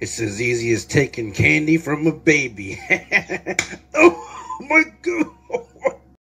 It's as easy as taking candy from a baby. oh my God.